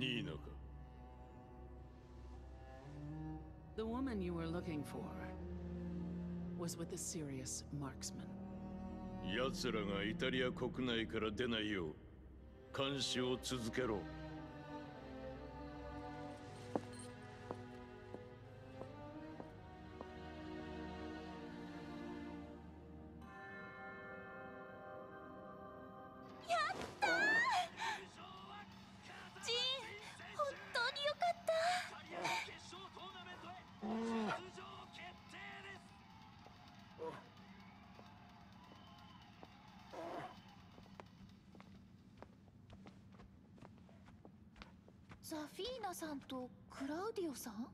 ニーナか The woman you were looking for was with a serious marksman. 奴らがイタリア国内から出ないよう監視を続けろ ザフィーナさんとクラウディオさん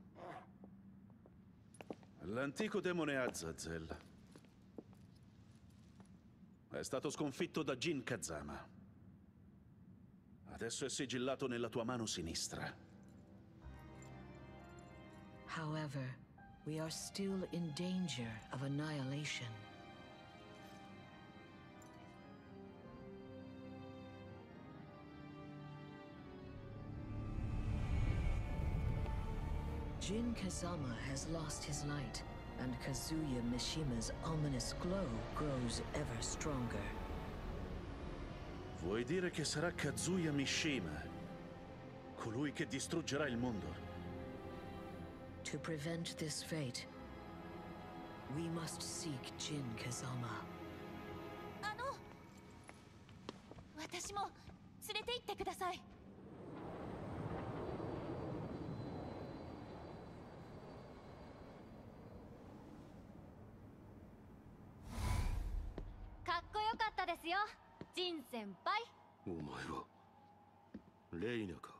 L'antico demone Azazel è stato sconfitto da Jin Kazama. Adesso è sigillato nella tua mano sinistra. However, we are still in danger of annihilation. Jin Kazama has lost his light, and Kazuya Mishima's ominous glow grows ever stronger. Vuoi dire che sarà Kazuya Mishima, colui che distruggerà il mondo? To prevent this fate, we must seek Jin Kazama. あの私も連れて行ってください い。よかったですよ。ジン先輩。お前はレイナか？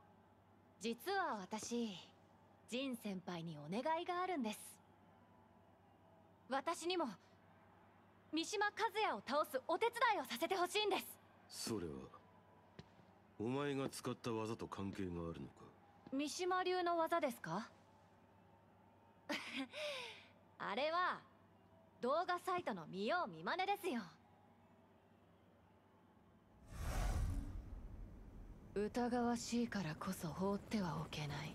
実は私ジン先輩にお願いがあるんです。私にも三島和也を倒すお手伝いをさせてほしいんです。それはお前が使った技と関係があるのか？三島流の技ですか？あれは動画サイトの見よう見まねですよ疑わしいからこそ放ってはおけない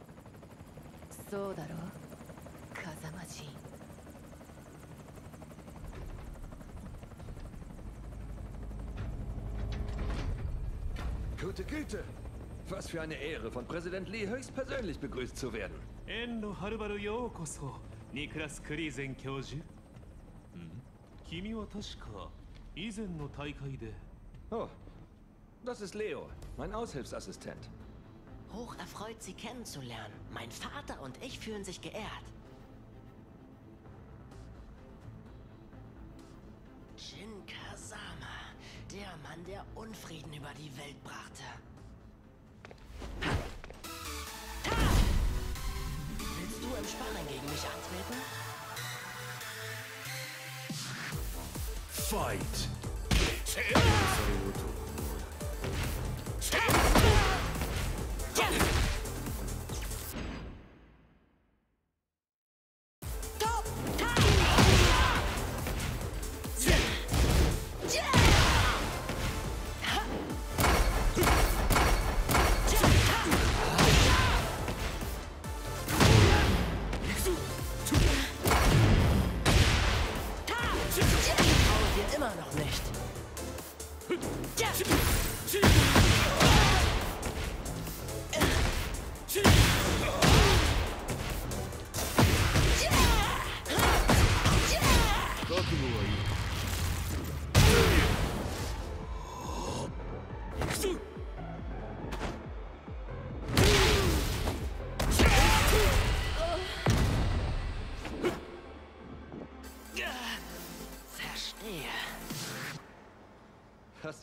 そうだろ風間陣 Gute Güte! Was für eine Ehre, von Präsident Lee höchstpersönlich begrüßt zu werden. 遠路はるばるようこそニクラス・クリーゼン教授ん君は確か以前の大会で Oh, das ist Leo, mein Aushilfsassistent. Hoch erfreut, Sie kennenzulernen. Mein Vater und ich fühlen sich geehrt. Jin Kazama, der Mann, der Unfrieden über die Welt brachte. Willst du im Sparring gegen mich antreten? Fight! Stop! Hast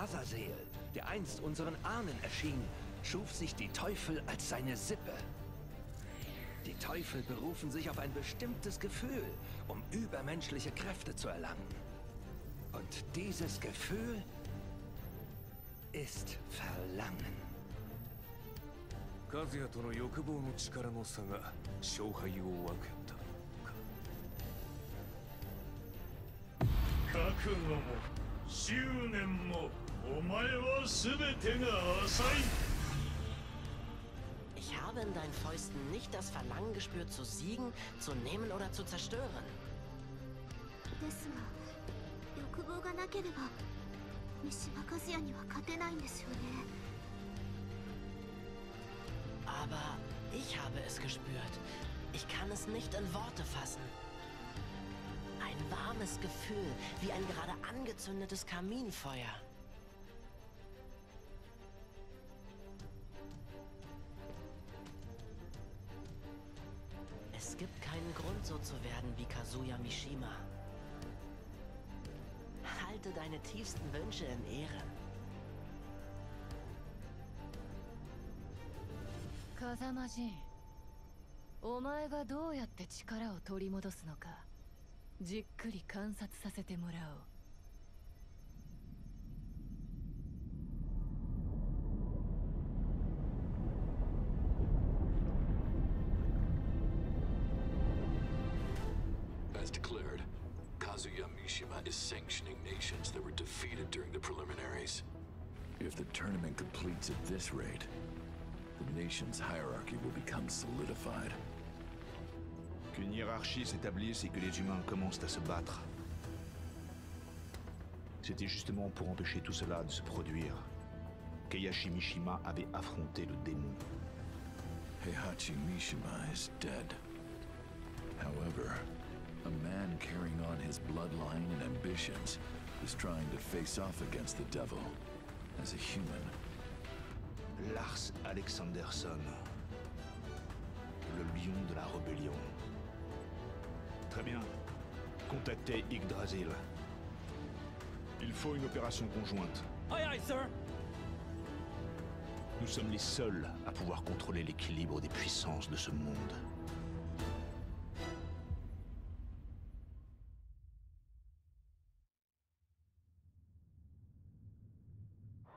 Azazel, der einst unseren Ahnen erschien, schuf sich die Teufel als seine Sippe. Die Teufel berufen sich auf ein bestimmtes Gefühl, um übermenschliche Kräfte zu erlangen. Und dieses Gefühl ist Verlangen. 和也との欲望の力の差が勝敗を分けたか覚悟も執念もお前は全てが浅い ich habe in deinen Fäusten nicht das Verlangen gespürt, zu siegen, zu nehmen oder zu zerstören. Aber ich habe es gespürt. Ich kann es nicht in Worte fassen. Ein warmes Gefühl, wie ein gerade angezündetes Kaminfeuer. keinen Grund, so zu werden wie Kazuya Mishima. Halte deine tiefsten Wünsche in Ehren. 風間仁お前がどうやって力を取り戻すのかじっくり観察させてもらおう Kazuya Mishima is sanctioning nations that were defeated during the preliminaries. If the tournament completes at this rate, the nation's hierarchy will become solidified. Qu'une hiérarchie s'établisse et que les humains commencent à se battre. C'était justement pour empêcher tout cela de se produire qu'Eyashi Mishima avait affronté le démon. Heihachi Mishima is dead. However, a man carrying on his bloodline and ambitions is trying to face off against the devil as a human. Lars Alexanderson. Le lion de la rébellion. Très bien. Contactez Yggdrasil. Il faut une opération conjointe. Aye aye, sir! Nous sommes les seuls à pouvoir contrôler l'équilibre des puissances de ce monde.